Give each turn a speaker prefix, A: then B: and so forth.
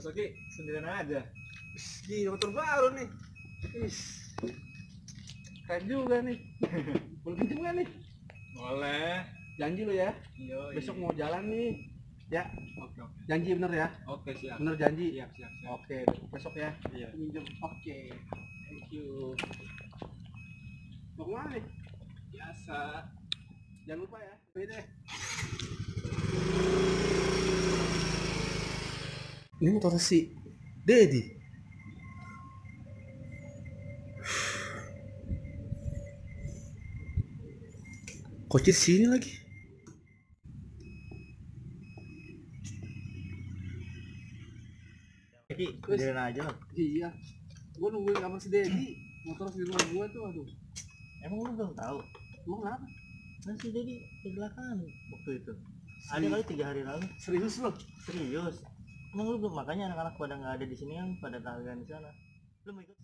A: Mas Oki sendirian aja.
B: Di motor baru nih. Is. Keren juga nih. Boleh pinjam nggak nih?
A: Boleh.
B: Janji lo ya.
A: Yo,
B: Besok mau jalan nih. Ya,
A: Oke oke.
B: janji bener ya.
A: Oke siap.
B: Bener janji.
A: Siap siap siap.
B: Oke, besok ya.
A: Iya.
B: Pinjam. Oke. Thank you. Mau ke mana nih?
A: Biasa.
B: Jangan lupa ya. Beda. Ini motor si Dedi. Kocir sini lagi.
C: Ki, sendirian aja lo.
B: Iya. Gua nungguin kabar si Dedi. Motor di rumah gua tuh aduh.
C: Emang lu belum tahu?
B: Emang kenapa?
C: Kan si Dedi kecelakaan waktu itu. Ada kali tiga hari lalu.
B: Serius lo?
C: Serius. Emang lu makanya anak-anak pada nggak ada di sini kan pada kagak di sana. Lu mau ikut?